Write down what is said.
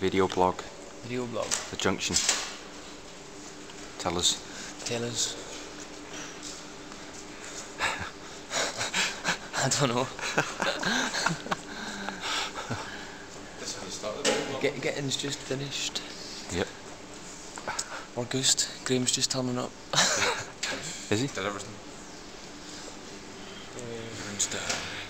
Video blog. Video blog. The Junction. Tell us. Tell us. I don't know. Get, getting's just finished. Yep. August. Graham's just turning up. Is he? Did everything.